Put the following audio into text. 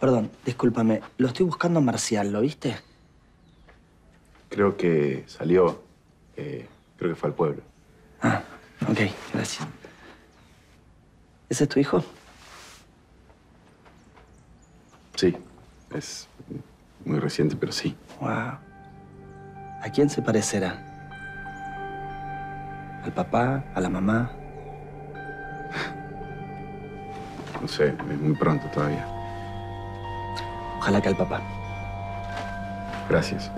Perdón, discúlpame. Lo estoy buscando a Marcial, ¿lo viste? Creo que salió. eh, creo que fue al pueblo. Ah, ok, gracias. ¿Ese es tu hijo? Sí, es muy reciente, pero sí. Wow. ¿A quién se parecerá? ¿Al papá? ¿A la mamá? No sé, es muy pronto todavía. Ojalá que al papá. Gracias.